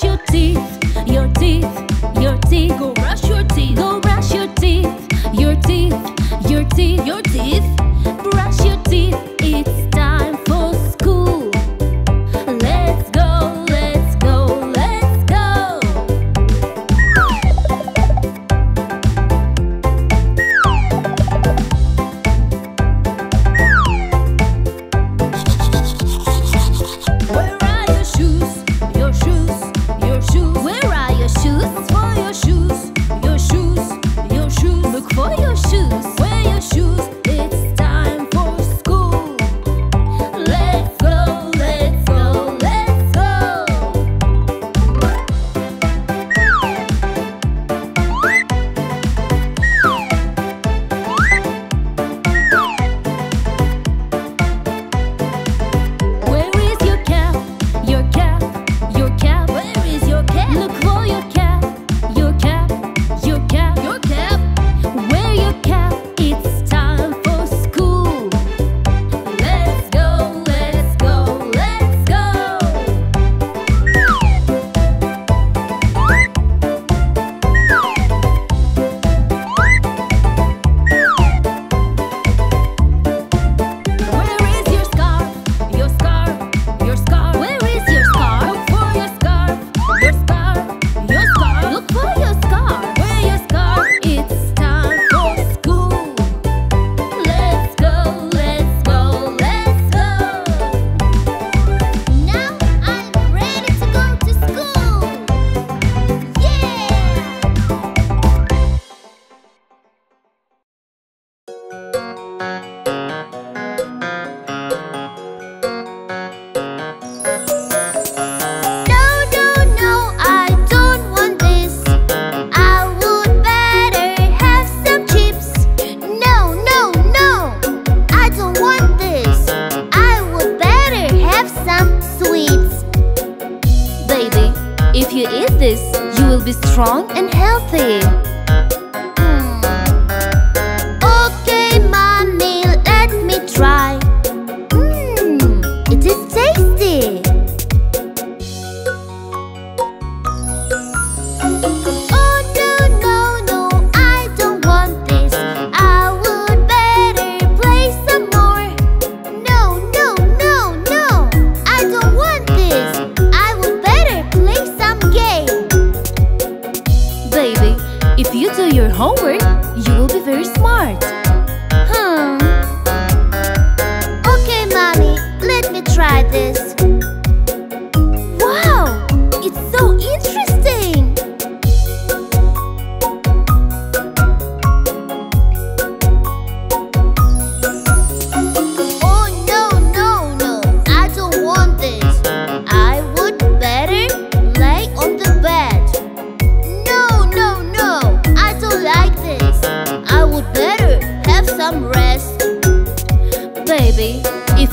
your teeth, your teeth, your teeth. Go brush your teeth, go brush your teeth, your teeth, your teeth, your teeth.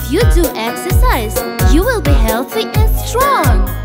you do exercise, you will be healthy and strong.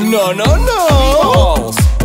No, no, no. Balls.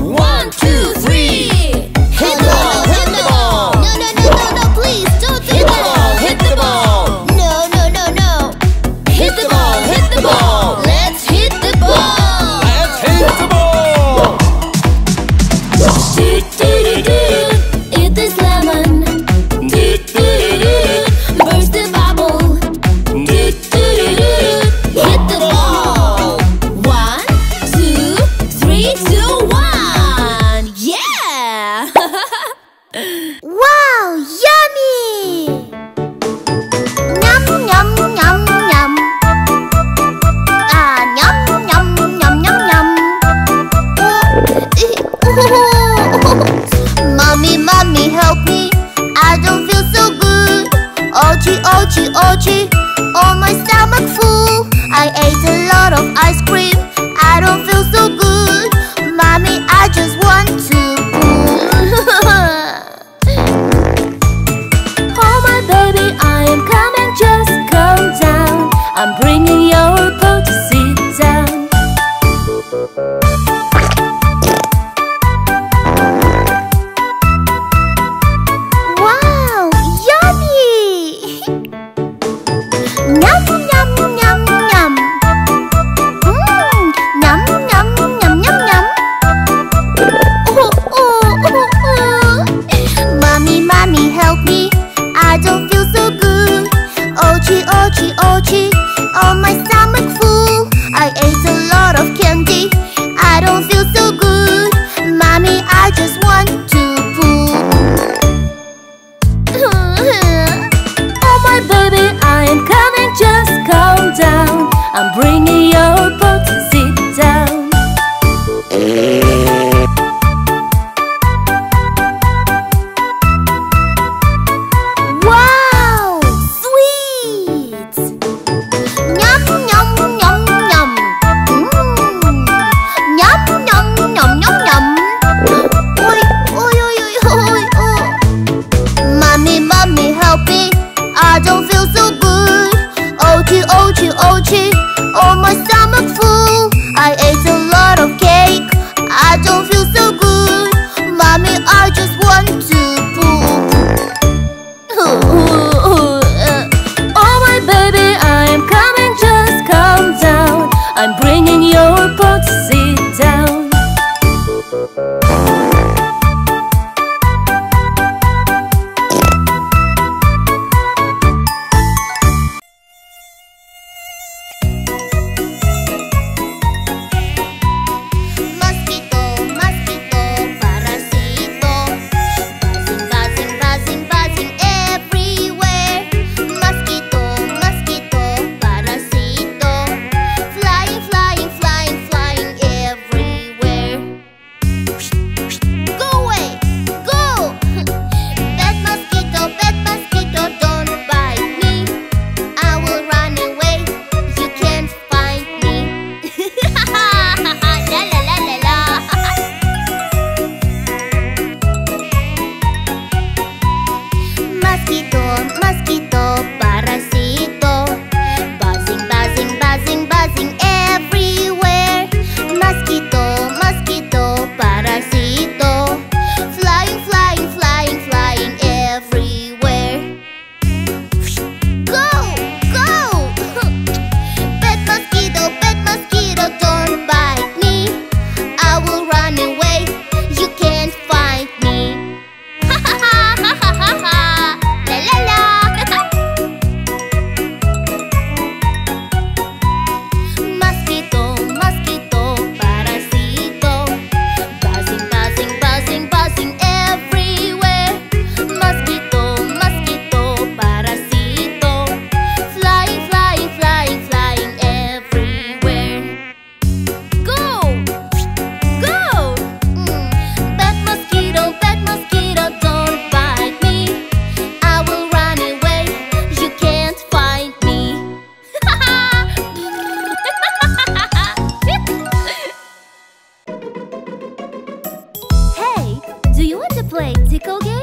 play Tickle Game.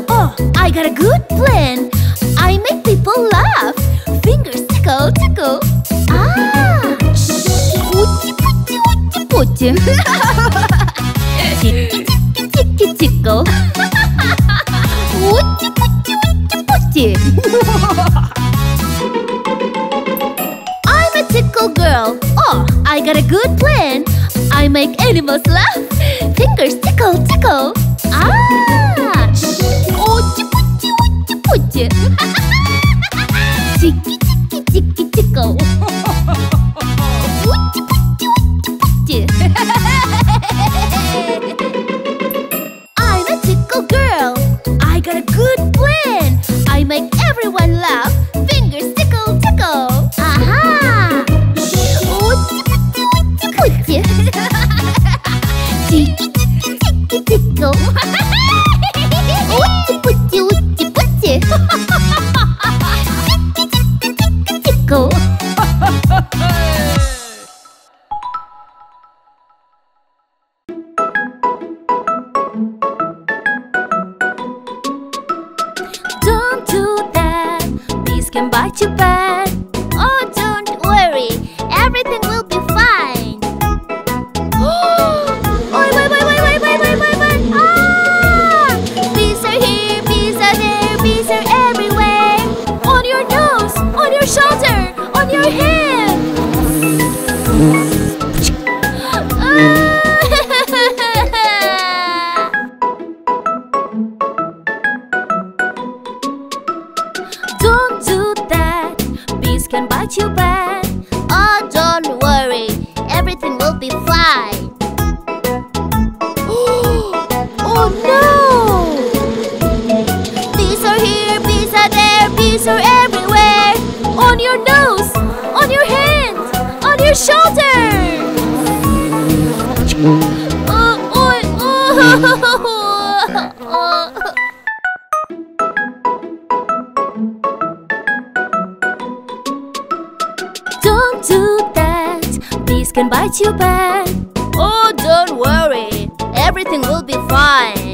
now. Oh, I got a good plan. I make people laugh. Fingers tickle, tickle. Ah! Ooty, pooty, ooty, pooty. ticky, ticky, tickle. ooty, pooty, ooty, pooty. I'm a tickle girl. Oh, I got a good plan. I make animals laugh. Fingers tickle, tickle. 哈哈 on your nose, on your hand, on your shoulder. Uh, oh, oh, oh. Don't do that. Bees can bite you back. Oh, don't worry. Everything will be fine.